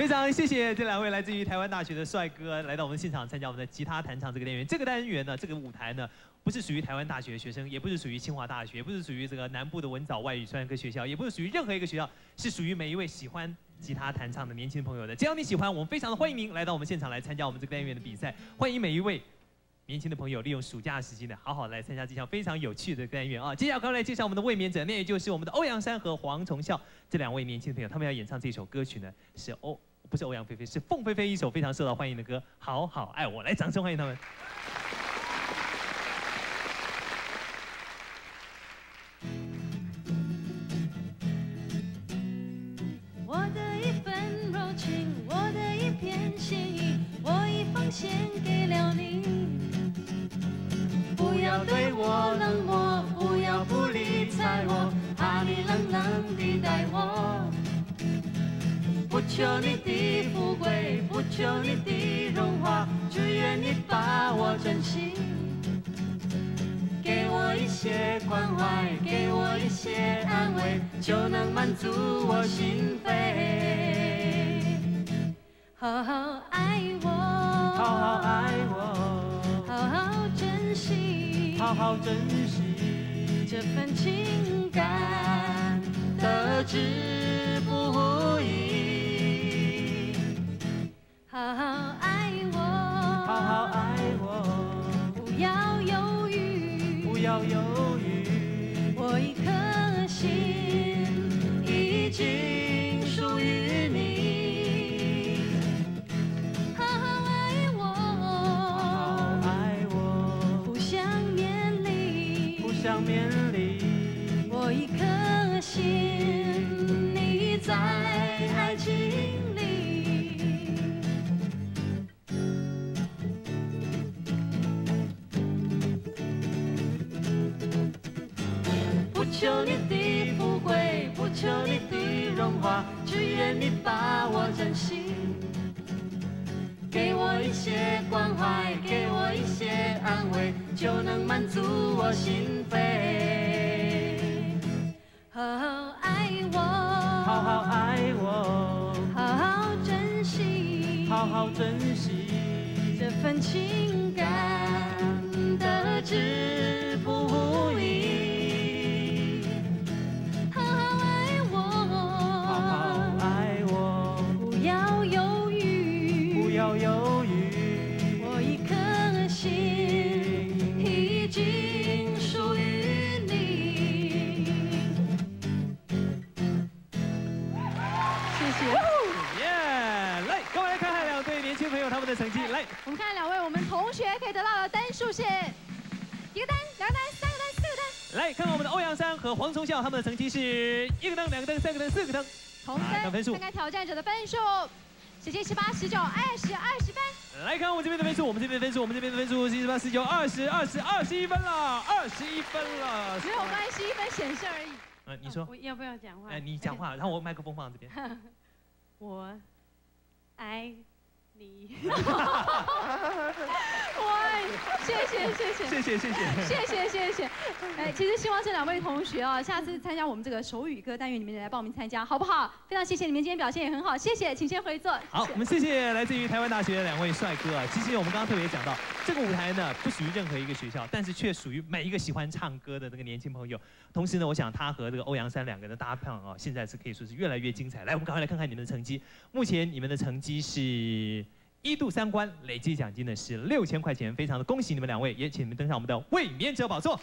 非常谢谢这两位来自于台湾大学的帅哥来到我们现场参加我们的吉他弹唱这个单元。这个单元呢，这个舞台呢，不是属于台湾大学的学生，也不是属于清华大学，也不是属于这个南部的文藻外语专科学校，也不是属于任何一个学校，是属于每一位喜欢吉他弹唱的年轻朋友的。只要你喜欢，我们非常的欢迎您来到我们现场来参加我们这个单元的比赛。欢迎每一位。年轻的朋友利用暑假时间呢，好好来参加这项非常有趣的单元啊！接下来，刚来介绍我们的卫冕者，那也就是我们的欧阳山和黄崇孝这两位年轻朋友，他们要演唱这首歌曲呢，是欧 不是欧阳菲菲，是凤飞飞一首非常受到欢迎的歌《好好爱我》，来，掌声欢迎他们。我的一份柔情，我的一片心意，我已奉献给了你。不要对我冷漠，不要不理睬我，怕你冷冷地待我。不求你的富贵，不求你的荣华，只愿你把我珍惜。给我一些关怀，给我一些安慰，就能满足我心扉。好好爱我，好好爱我，好好珍惜，好好珍惜这份情感得之要犹豫，我一颗心已经属于你。好好爱我，好好爱我，不想面离，不想面离，我一颗心你在爱情求你的富贵，不求你的荣华，只愿你把我珍惜。给我一些关怀，给我一些安慰，就能满足我心扉。好好爱我，好好爱我，好好珍惜，好好珍惜这份情的成绩。来，我们看两位我们同学可以得到的单数是一个单、两个单、三个单、四个单。来看看我们的欧阳山和黄崇孝他们的成绩是一个灯、两个灯、三个灯、四个灯。同分，看分数看看挑战者的分数，十七、十八、十九、二十、二十分。来看我们这边的分数，我们这边的分数，我们这边的分数是十八、十九、二十、二十、二十一分了，二十一分了。只有关系一分显示而已。嗯，你说，我要不要讲话？哎，你讲话，然后我麦克风放这边。我爱你。谢谢谢谢。谢谢谢谢。谢谢哎，其实希望这两位同学啊，下次参加我们这个手语歌单元里面来报名参加，好不好？非常谢谢你们今天表现也很好，谢谢，请先回座。好，我们谢谢来自于台湾大学的两位帅哥啊。其实我们刚刚特别讲到，这个舞台呢不属于任何一个学校，但是却属于每一个喜欢唱歌的那个年轻朋友。同时呢，我想他和这个欧阳山两个人的搭配啊，现在是可以说是越来越精彩。来，我们赶快来看看你们的成绩。目前你们的成绩是一度三关，累计奖金呢是六千块钱，非常的恭喜你们两位，也请你们登上我们的卫冕者宝座。